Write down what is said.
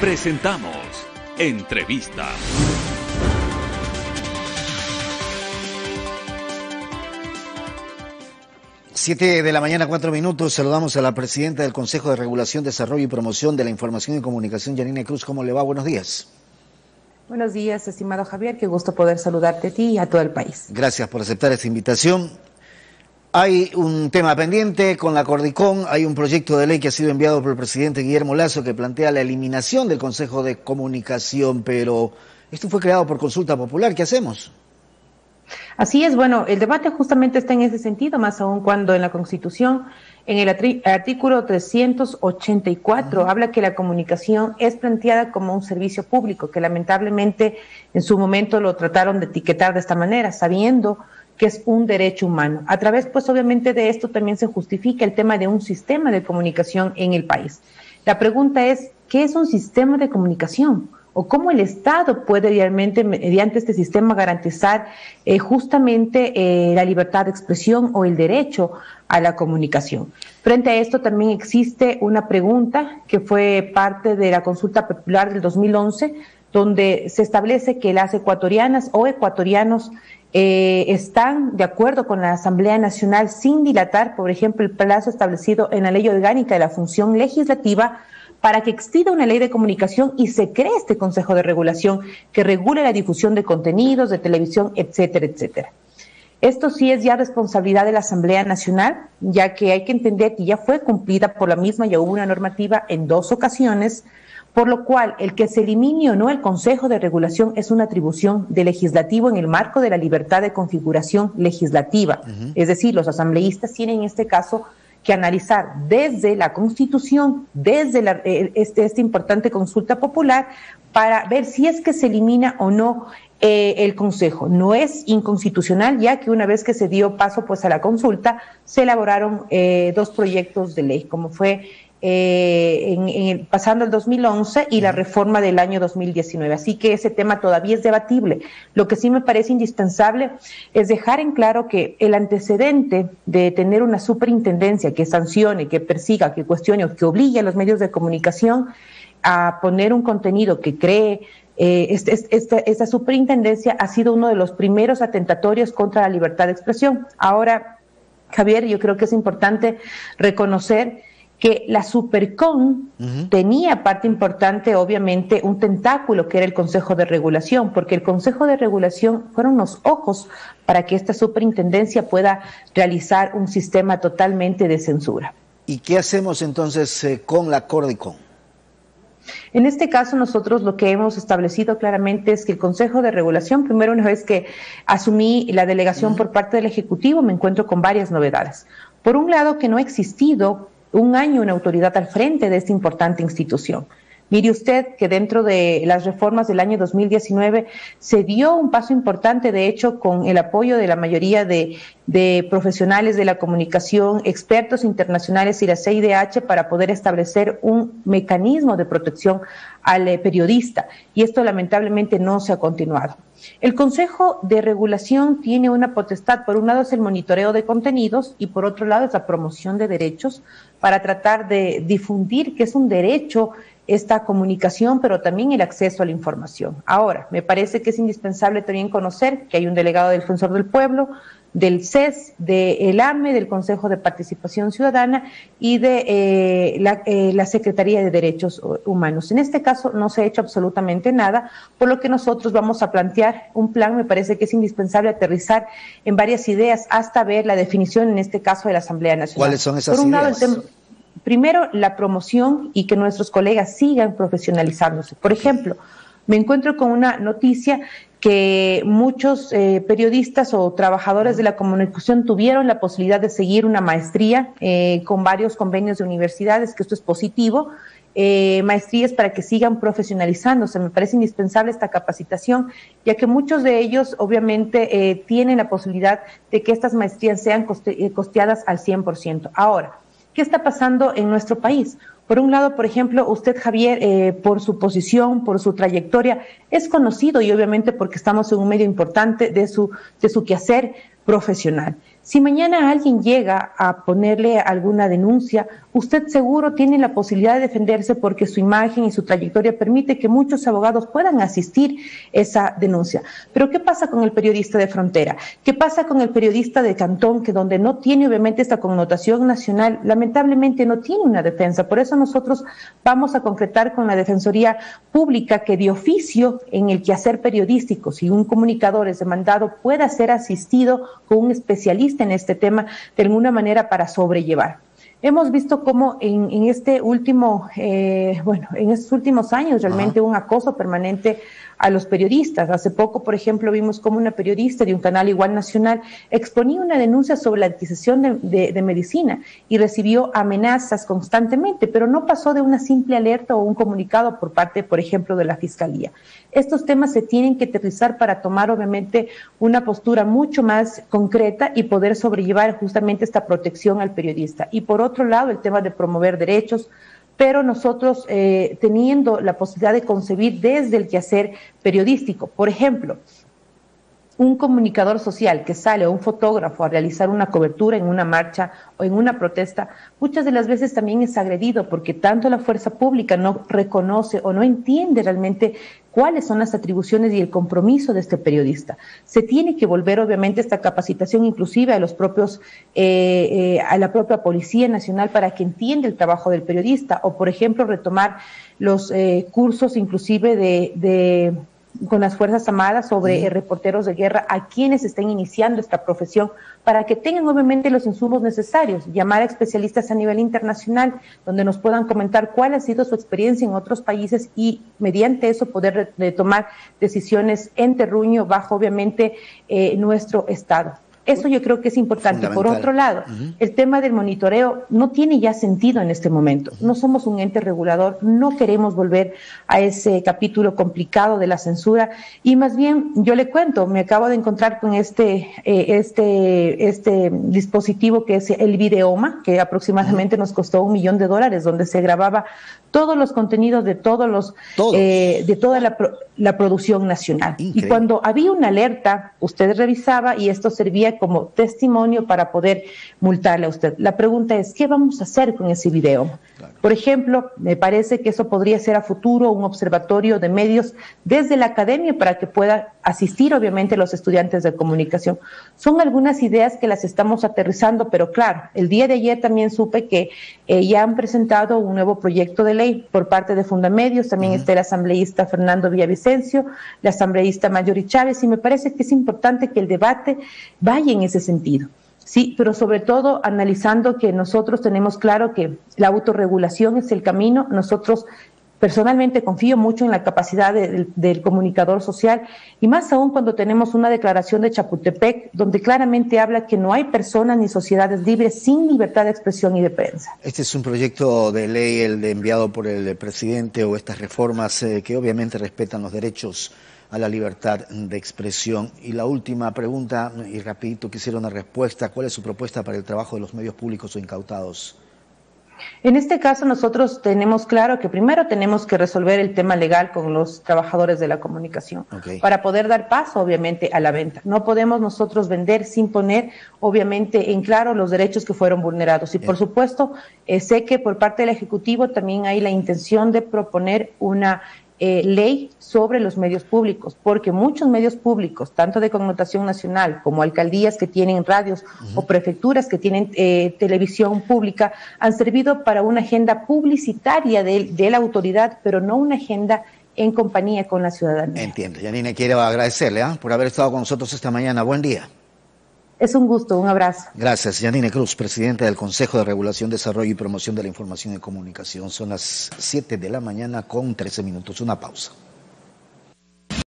Presentamos Entrevista. Siete de la mañana, cuatro minutos. Saludamos a la presidenta del Consejo de Regulación, Desarrollo y Promoción de la Información y Comunicación, Yanine Cruz. ¿Cómo le va? Buenos días. Buenos días, estimado Javier. Qué gusto poder saludarte a ti y a todo el país. Gracias por aceptar esta invitación. Hay un tema pendiente con la Cordicón, hay un proyecto de ley que ha sido enviado por el presidente Guillermo Lazo que plantea la eliminación del Consejo de Comunicación, pero esto fue creado por consulta popular, ¿qué hacemos? Así es, bueno, el debate justamente está en ese sentido, más aún cuando en la Constitución, en el artículo 384, habla que la comunicación es planteada como un servicio público, que lamentablemente en su momento lo trataron de etiquetar de esta manera, sabiendo que es un derecho humano. A través, pues obviamente de esto también se justifica el tema de un sistema de comunicación en el país. La pregunta es, ¿qué es un sistema de comunicación? o cómo el Estado puede realmente, mediante este sistema, garantizar eh, justamente eh, la libertad de expresión o el derecho a la comunicación. Frente a esto también existe una pregunta que fue parte de la consulta popular del 2011, donde se establece que las ecuatorianas o ecuatorianos eh, están de acuerdo con la Asamblea Nacional sin dilatar, por ejemplo, el plazo establecido en la ley orgánica de la función legislativa para que expida una ley de comunicación y se cree este Consejo de Regulación que regule la difusión de contenidos, de televisión, etcétera, etcétera. Esto sí es ya responsabilidad de la Asamblea Nacional, ya que hay que entender que ya fue cumplida por la misma, ya hubo una normativa en dos ocasiones, por lo cual el que se elimine o no el Consejo de Regulación es una atribución del legislativo en el marco de la libertad de configuración legislativa. Es decir, los asambleístas tienen en este caso que analizar desde la Constitución, desde la, eh, este, esta importante consulta popular, para ver si es que se elimina o no eh, el Consejo. No es inconstitucional, ya que una vez que se dio paso pues a la consulta, se elaboraron eh, dos proyectos de ley, como fue eh, en, pasando el 2011 y la reforma del año 2019. Así que ese tema todavía es debatible. Lo que sí me parece indispensable es dejar en claro que el antecedente de tener una superintendencia que sancione, que persiga, que cuestione o que obligue a los medios de comunicación a poner un contenido que cree eh, este, este, esta superintendencia ha sido uno de los primeros atentatorios contra la libertad de expresión. Ahora, Javier, yo creo que es importante reconocer que la Supercon tenía parte importante, obviamente, un tentáculo que era el Consejo de Regulación, porque el Consejo de Regulación fueron los ojos para que esta superintendencia pueda realizar un sistema totalmente de censura. ¿Y qué hacemos entonces eh, con la Cordicon? En este caso, nosotros lo que hemos establecido claramente es que el Consejo de Regulación, primero una vez que asumí la delegación por parte del Ejecutivo, me encuentro con varias novedades. Por un lado, que no ha existido un año una autoridad al frente de esta importante institución. Mire usted que dentro de las reformas del año 2019 se dio un paso importante, de hecho, con el apoyo de la mayoría de, profesionales de la comunicación, expertos internacionales y la CIDH para poder establecer un mecanismo de protección al eh, periodista. Y esto lamentablemente no se ha continuado. El Consejo de Regulación tiene una potestad, por un lado es el monitoreo de contenidos y por otro lado es la promoción de derechos para tratar de difundir que es un derecho esta comunicación, pero también el acceso a la información. Ahora, me parece que es indispensable también conocer que hay un delegado del Defensor del Pueblo, del CES, del AME, del Consejo de Participación Ciudadana y de eh, la, eh, la, Secretaría de Derechos Humanos. En este caso no se ha hecho absolutamente nada, por lo que nosotros vamos a plantear un plan, me parece que es indispensable aterrizar en varias ideas hasta ver la definición, en este caso, de la Asamblea Nacional. ¿Cuáles son esas ideas? Primero, la promoción y que nuestros colegas sigan profesionalizándose. Por ejemplo, me encuentro con una noticia que muchos eh, periodistas o trabajadores de la comunicación tuvieron la posibilidad de seguir una maestría eh, con varios convenios de universidades, que esto es positivo, eh, maestrías para que sigan profesionalizándose. Me parece indispensable esta capacitación, ya que muchos de ellos obviamente tienen la posibilidad de que estas maestrías sean costeadas al 100%. Ahora, ¿Qué está pasando en nuestro país? Por un lado, por ejemplo, usted, Javier, eh, por su posición, por su trayectoria, es conocido y obviamente porque estamos en un medio importante de su, de su quehacer profesional. Si mañana alguien llega a ponerle alguna denuncia, usted seguro tiene la posibilidad de defenderse porque su imagen y su trayectoria permite que muchos abogados puedan asistir esa denuncia. Pero ¿qué pasa con el periodista de frontera? ¿Qué pasa con el periodista de cantón que donde no tiene obviamente esta connotación nacional, lamentablemente no tiene una defensa? Por eso nosotros vamos a concretar con la Defensoría Pública que de oficio en el quehacer periodístico, si un comunicador es demandado, pueda ser asistido con un especialista en este tema de alguna manera para sobrellevar. Hemos visto cómo en, este último, eh, bueno, en estos últimos años realmente un acoso permanente a los periodistas. Hace poco, por ejemplo, vimos cómo una periodista de un canal igual nacional exponía una denuncia sobre la adquisición de, medicina y recibió amenazas constantemente, pero no pasó de una simple alerta o un comunicado por parte, por ejemplo, de la Fiscalía. Estos temas se tienen que aterrizar para tomar, obviamente, una postura mucho más concreta y poder sobrellevar justamente esta protección al periodista. Y por otro lado, el tema de promover derechos, pero nosotros eh, teniendo la posibilidad de concebir desde el quehacer periodístico. Por ejemplo, un comunicador social que sale o un fotógrafo a realizar una cobertura en una marcha o en una protesta, muchas de las veces también es agredido porque tanto la fuerza pública no reconoce o no entiende realmente cuáles son las atribuciones y el compromiso de este periodista. Se tiene que volver, obviamente, esta capacitación inclusive a los propios, eh, eh, a la propia Policía Nacional para que entienda el trabajo del periodista, o por ejemplo retomar los eh, cursos inclusive de con las Fuerzas Armadas sobre reporteros de guerra a quienes estén iniciando esta profesión para que tengan obviamente los insumos necesarios, llamar a especialistas a nivel internacional donde nos puedan comentar cuál ha sido su experiencia en otros países y mediante eso poder tomar decisiones en terruño bajo obviamente eh, nuestro Estado. Eso yo creo que es importante. Por otro lado, el tema del monitoreo no tiene ya sentido en este momento. No somos un ente regulador, no queremos volver a ese capítulo complicado de la censura. Y más bien yo le cuento, me acabo de encontrar con este, eh, este, este dispositivo que es el Videoma, que aproximadamente nos costó un millón de dólares, donde se grababa todos los contenidos de todos los, eh, de toda la, la producción nacional. Y cuando había una alerta, usted revisaba y esto servía como testimonio para poder multarle a usted. La pregunta es, ¿qué vamos a hacer con ese video? Por ejemplo, me parece que eso podría ser a futuro un observatorio de medios desde la academia para que pueda asistir, obviamente, los estudiantes de comunicación. Son algunas ideas que las estamos aterrizando, pero claro, el día de ayer también supe que eh, ya han presentado un nuevo proyecto de ley por parte de Fundamedios, también está el asambleísta Fernando Villavicencio, la asambleísta Mayori Chávez, y me parece que es importante que el debate vaya en ese sentido. Sí, pero sobre todo analizando que nosotros tenemos claro que la autorregulación es el camino. Nosotros personalmente confío mucho en la capacidad del comunicador social y más aún cuando tenemos una declaración de Chapultepec donde claramente habla que no hay personas ni sociedades libres sin libertad de expresión y de prensa. Este es un proyecto de ley el de enviado por el presidente o estas reformas eh, que obviamente respetan los derechos a la libertad de expresión. Y la última pregunta, y rapidito quisiera una respuesta, ¿cuál es su propuesta para el trabajo de los medios públicos o incautados? En este caso nosotros tenemos claro que primero tenemos que resolver el tema legal con los trabajadores de la comunicación para poder dar paso obviamente a la venta. No podemos nosotros vender sin poner obviamente en claro los derechos que fueron vulnerados. Y por supuesto eh, sé que por parte del Ejecutivo también hay la intención de proponer una eh, ley sobre los medios públicos, porque muchos medios públicos, tanto de connotación nacional como alcaldías que tienen radios o prefecturas que tienen eh, televisión pública, han servido para una agenda publicitaria de, la autoridad, pero no una agenda en compañía con la ciudadanía. Entiendo. Yanine, quiero agradecerle ¿ah? por haber estado con nosotros esta mañana. Buen día. Es un gusto, un abrazo. Gracias, Yanine Cruz, presidenta del Consejo de Regulación, Desarrollo y Promoción de la Información y Comunicación. Son las 7 de la mañana con 13 minutos. Una pausa.